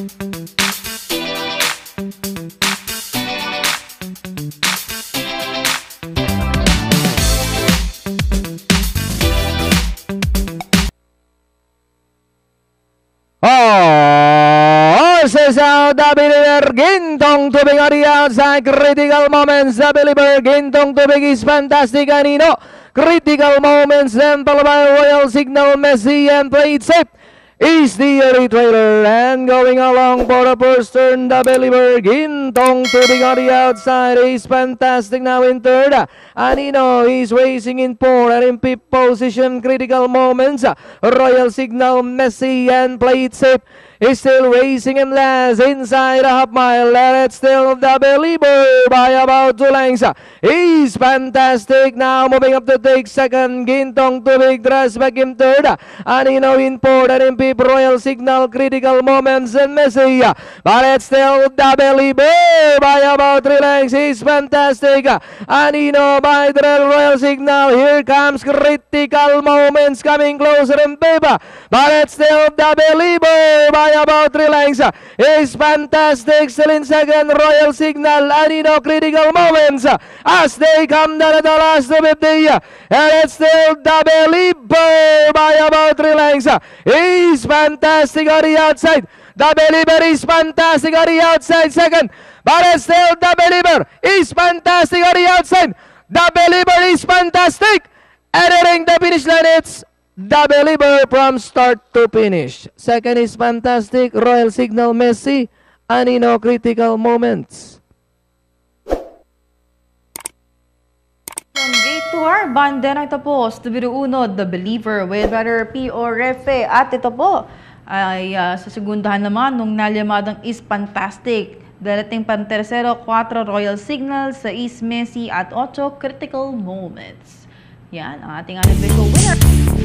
Oh, Cesar the believer, gintong tubig on the outside, critical moments, the believer, gintong tubig is fantastic, Anino. Critical moments, then followed by Royal Signal, Messi, and played safe. Is the early trailer and going along for the first turn, the believer, gintong tubig on the outside, is fantastic now in third. Anino is racing in four and in fifth position, critical moments, Royal Signal, Messi, and played safe. Is still racing him last inside a half mile. And it's still the believer by about two lengths. He's fantastic now moving up to take second. Gintong Tubig dress back in third. Anino in fourth and in fifth. Royal Signal critical moments and Messi. But it's still the believer by about three lengths. He's fantastic. Anino by the Royal Signal. Here comes critical moments coming closer in paper. But it's still the believer by by about three lengths. Is fantastic. Still in second, Royal Signal. Anino critical moments as they come down at the last 50. And it's still believer by about three lengths. Is fantastic on the outside. The believer is fantastic on the outside. Second, but it's still the believer is fantastic on the outside. The believer is fantastic. Entering the finish line, it's The believer from start to finish. Second is fantastic. Royal Signal Messi. Anino critical moments. From gate to our banda na ito po, Stubido Uno, The Believer with letter P o Refe. At ito po ay uh, sa segundahan naman nung nalyamadang is fantastic. Darating pang tercero, 4 Royal Signal sa East Messi at 8 Critical Moments. Yan ang ating unofficial winner.